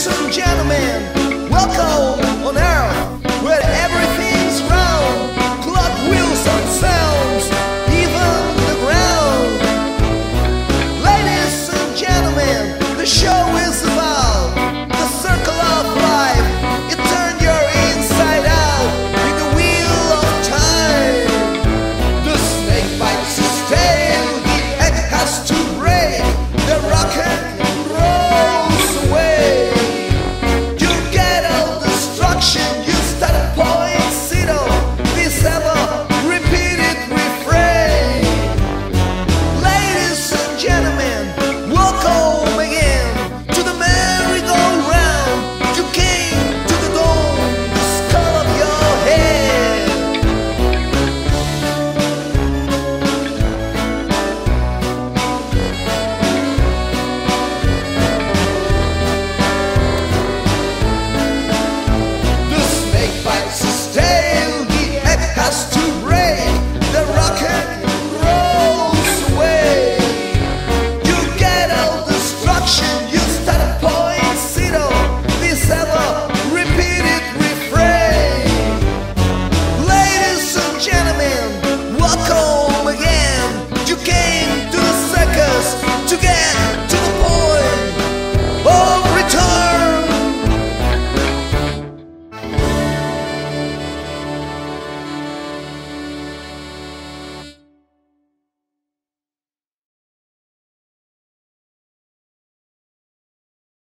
some jazz.